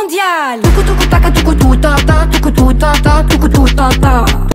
mondiale. Tukutukutaka tukututata tukututata tukututata.